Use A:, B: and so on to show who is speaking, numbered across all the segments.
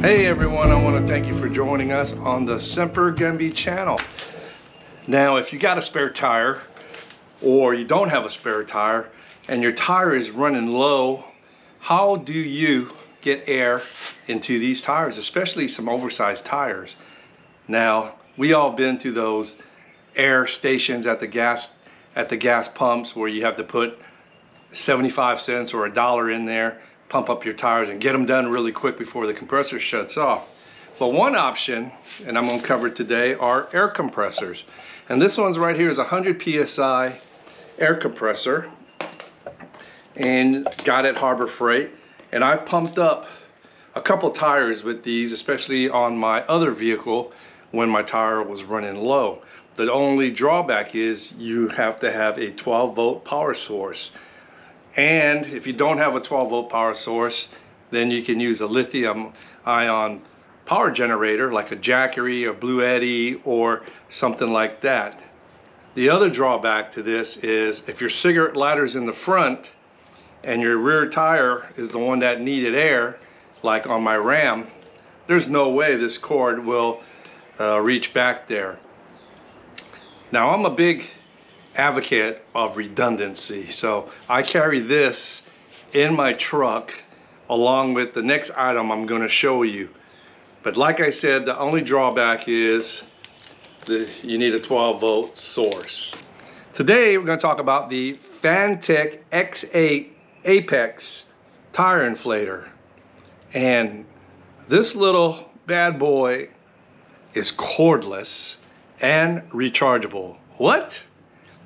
A: Hey everyone, I want to thank you for joining us on the Semper Gumbie channel. Now, if you got a spare tire or you don't have a spare tire and your tire is running low, how do you get air into these tires, especially some oversized tires? Now, we all been to those air stations at the gas at the gas pumps where you have to put 75 cents or a dollar in there pump up your tires and get them done really quick before the compressor shuts off. But one option, and I'm gonna cover today, are air compressors. And this one's right here is a 100 PSI air compressor and got it Harbor Freight. And I pumped up a couple tires with these, especially on my other vehicle when my tire was running low. The only drawback is you have to have a 12 volt power source. And if you don't have a 12 volt power source, then you can use a lithium ion power generator like a Jackery or Bluetti or something like that. The other drawback to this is if your cigarette lighter's in the front and your rear tire is the one that needed air, like on my Ram, there's no way this cord will uh, reach back there. Now I'm a big advocate of redundancy. So I carry this in my truck along with the next item I'm going to show you. But like I said, the only drawback is the, you need a 12 volt source. Today we're going to talk about the Fanttik X8 Apex tire inflator. And this little bad boy is cordless and rechargeable. What?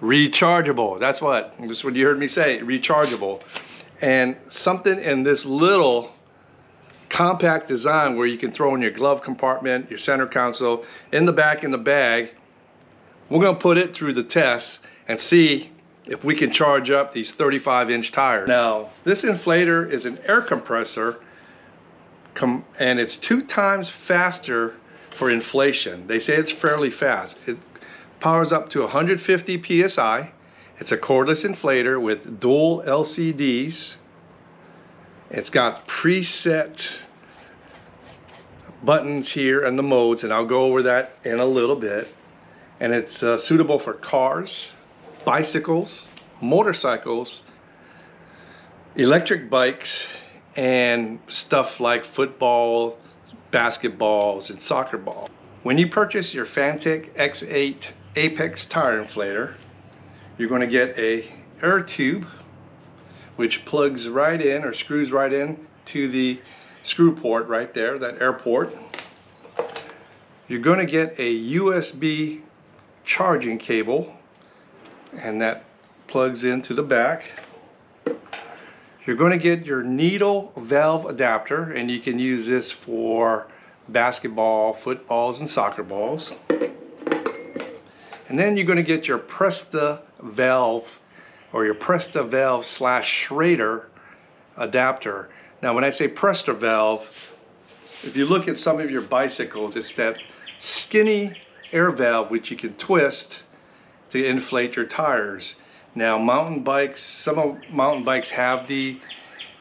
A: Rechargeable. That's what, that's what you heard me say, rechargeable. And something in this little compact design where you can throw in your glove compartment, your center console, in the back in the bag. We're gonna put it through the test and see if we can charge up these 35 inch tires. Now, this inflator is an air compressor and it's two times faster for inflation. They say it's fairly fast. It powers up to 150 psi. It's a cordless inflator with dual LCDs. It's got preset buttons here and the modes, and I'll go over that in a little bit. And it's uh, suitable for cars, bicycles, motorcycles, electric bikes, and stuff like football, basketballs, and soccer ball. When you purchase your Fanttik X8 Apex tire inflator, you're going to get a air tube which plugs right in or screws right in to the screw port right there, that air port. You're going to get a USB charging cable and that plugs into the back. You're going to get your needle valve adapter and you can use this for basketball, footballs, and soccer balls. And then you're going to get your Presta valve or your Presta valve slash Schrader adapter. Now when I say Presta valve, if you look at some of your bicycles, it's that skinny air valve which you can twist to inflate your tires. Now mountain bikes, some of mountain bikes have the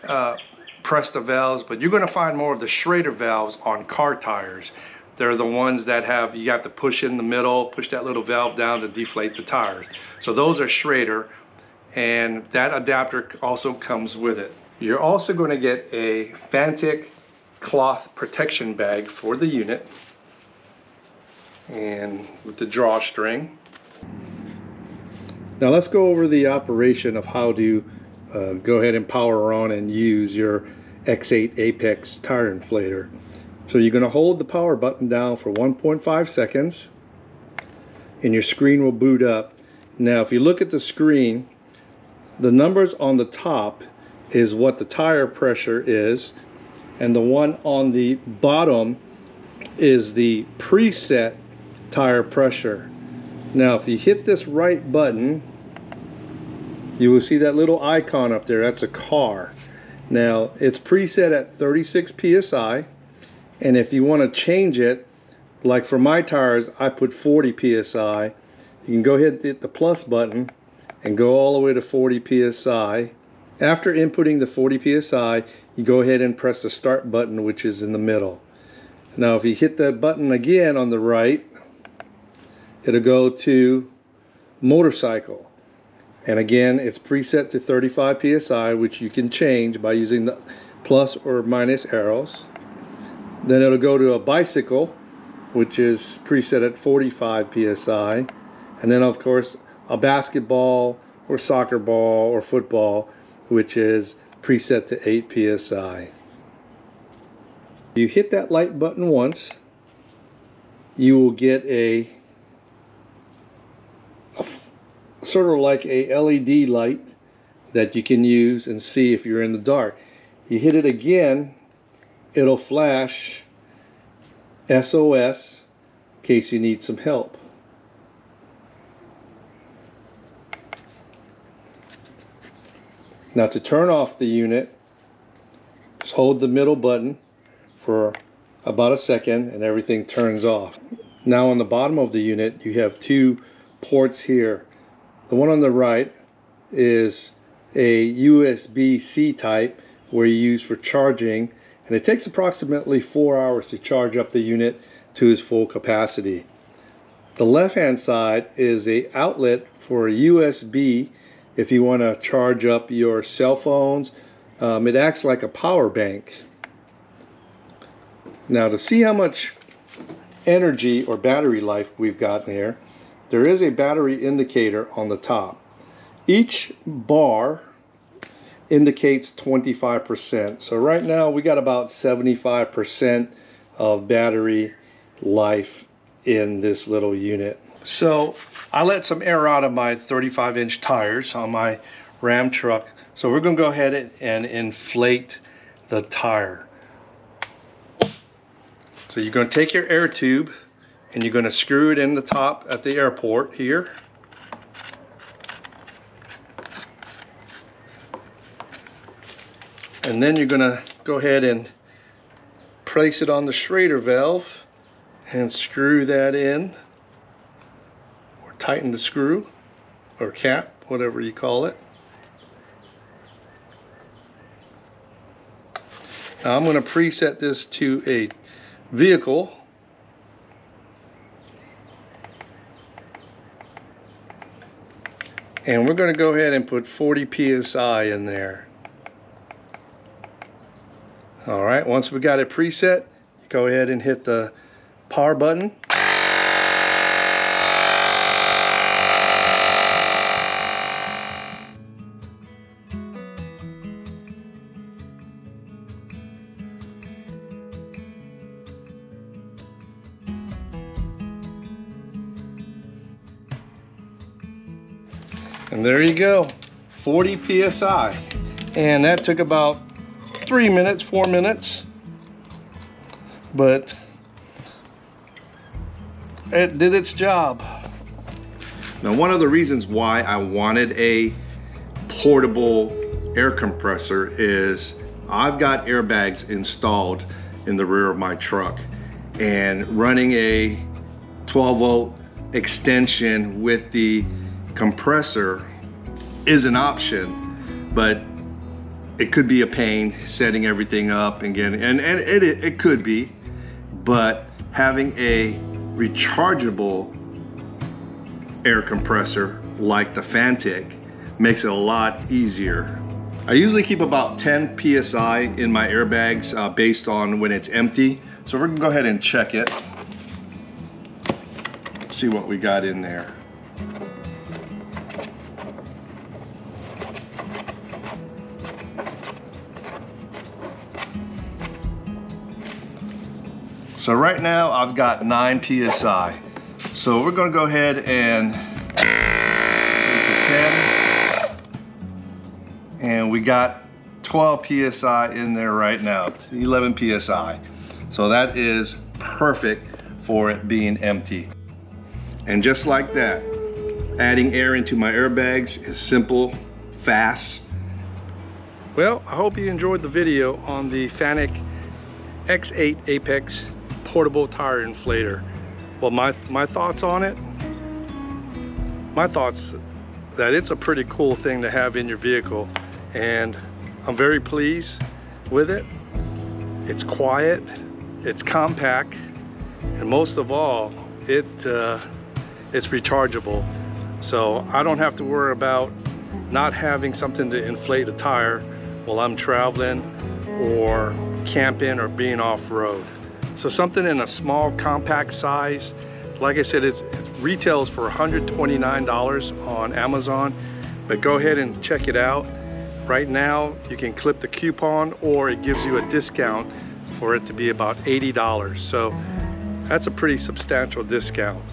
A: uh, Presta valves, but you're going to find more of the Schrader valves on car tires. They're the ones that have, you have to push in the middle, push that little valve down to deflate the tires. So those are Schrader and that adapter also comes with it. You're also going to get a Fanttik cloth protection bag for the unit and with the drawstring. Now let's go over the operation of how to uh, go ahead and power on and use your X8 Apex tire inflator. So you're going to hold the power button down for 1.5 seconds and your screen will boot up. Now if you look at the screen, the numbers on the top is what the tire pressure is and the one on the bottom is the preset tire pressure. Now if you hit this right button, you will see that little icon up there, that's a car. Now it's preset at 36 psi and if you want to change it, like for my tires, I put 40 PSI. You can go ahead and hit the plus button and go all the way to 40 PSI. After inputting the 40 PSI, you go ahead and press the start button, which is in the middle. Now if you hit that button again on the right, it'll go to motorcycle. And again, it's preset to 35 PSI, which you can change by using the plus or minus arrows. Then it'll go to a bicycle, which is preset at 45 PSI. And then of course, a basketball or soccer ball or football, which is preset to 8 PSI. You hit that light button once, you will get a, a sort of like a LED light that you can use and see if you're in the dark. You hit it again, it'll flash SOS in case you need some help. Now to turn off the unit, just hold the middle button for about a second and everything turns off. Now on the bottom of the unit you have two ports here. The one on the right is a USB-C type where you use for charging and it takes approximately four hours to charge up the unit to its full capacity. The left hand side is a outlet for a USB if you want to charge up your cell phones. Um, it acts like a power bank. Now to see how much energy or battery life we've got here, there is a battery indicator on the top. Each bar indicates 25%. So right now we got about 75% of battery life in this little unit. So I let some air out of my 35 inch tires on my Ram truck. So we're gonna go ahead and inflate the tire. So you're going to take your air tube and you're going to screw it in the top at the airport here. And then you're going to go ahead and place it on the Schrader valve and screw that in or tighten the screw or cap, whatever you call it. Now I'm going to preset this to a vehicle and we're going to go ahead and put 40 psi in there all right once we got it preset go ahead and hit the power button And there you go, 40 PSI. And that took about three minutes, four minutes. But it did its job. Now, one of the reasons why I wanted a portable air compressor is I've got airbags installed in the rear of my truck and running a 12 volt extension with the compressor is an option, but it could be a pain setting everything up and getting, and, and it, it could be, but having a rechargeable air compressor like the Fanttik makes it a lot easier. I usually keep about 10 PSI in my airbags uh, based on when it's empty. So we're gonna go ahead and check it. See what we got in there. So right now I've got 9 PSI. So we're gonna go ahead and 10. And we got 12 PSI in there right now, 11 PSI. So that is perfect for it being empty. And just like that, adding air into my airbags is simple, fast. Well, I hope you enjoyed the video on the Fanttik X8 Apex portable tire inflator. Well, my, my thoughts on it, my thoughts that it's a pretty cool thing to have in your vehicle and I'm very pleased with it. It's quiet, it's compact, and most of all, it uh, it's rechargeable. So I don't have to worry about not having something to inflate a tire while I'm traveling or camping or being off-road. So something in a small compact size, like I said, it retails for $129 on Amazon, but go ahead and check it out. Right now, you can clip the coupon or it gives you a discount for it to be about $80. So that's a pretty substantial discount.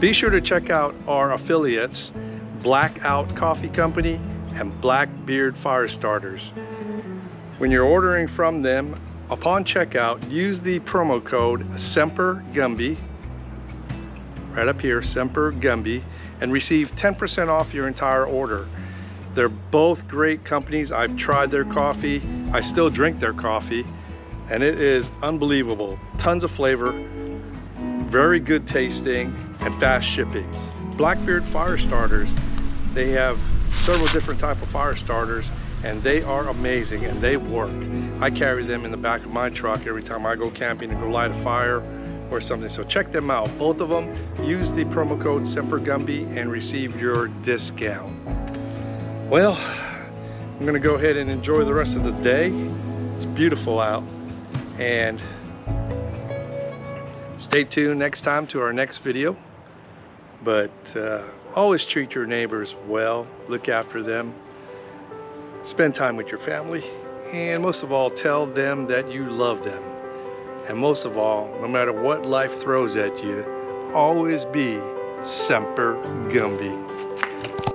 A: Be sure to check out our affiliates, Blackout Coffee Company and Blackbeard Fire Starters. When you're ordering from them, upon checkout, use the promo code SEMPERGUMBY, right up here, Semper Gumby, and receive 10% off your entire order. They're both great companies. I've tried their coffee. I still drink their coffee and it is unbelievable. Tons of flavor, very good tasting, and fast shipping. Blackbeard fire starters, they have several different type of fire starters and they are amazing and they work. I carry them in the back of my truck every time I go camping and go light a fire or something. So check them out. Both of them, use the promo code SEMPERGUMBY and receive your discount. Well, I'm gonna go ahead and enjoy the rest of the day. It's beautiful out and stay tuned next time to our next video. But uh, always treat your neighbors well, look after them, spend time with your family, and most of all, tell them that you love them. And most of all, no matter what life throws at you, always be Semper Gumby.